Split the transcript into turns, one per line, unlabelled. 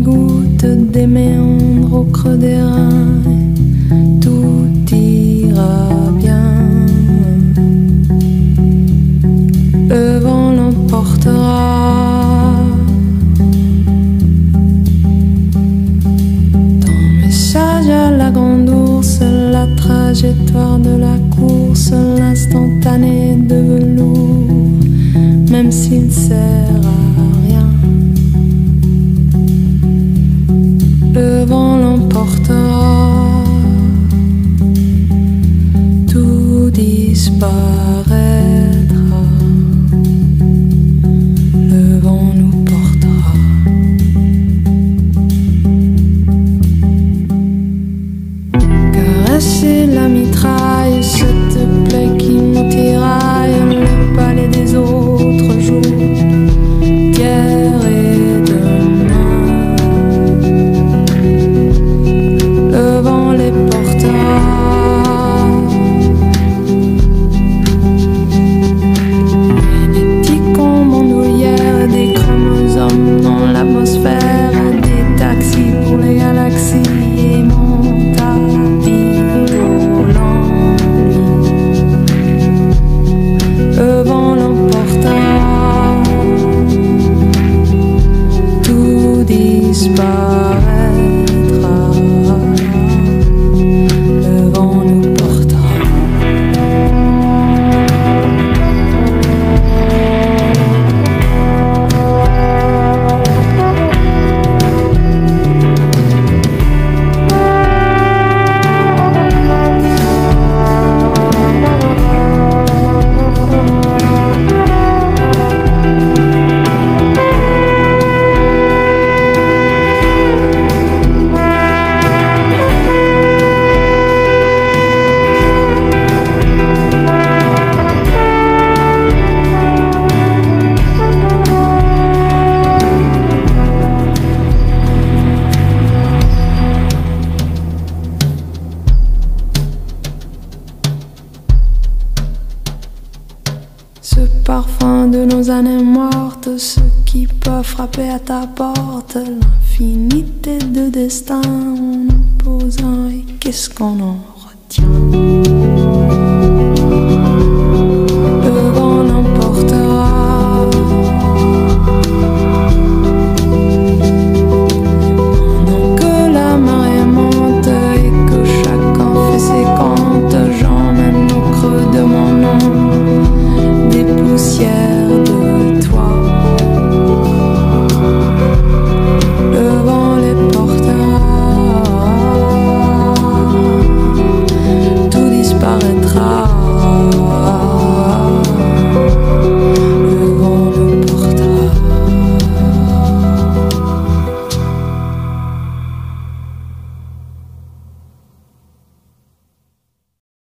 gouttes des méandres au creux des reins. Tout ira bien. Le vent l'emportera. Ton message à la grande ours, la trajectoire de la course, l'instantané de velours, même s'il sert Le l'atmosphère, des taxis pour les galaxies et mon tapis volant. Le vent l'emportera, tout disparaîtra. Ce parfum de nos années mortes, ce qui peut frapper à ta porte, l'infinité de destins en et qu'est-ce qu'on en retient?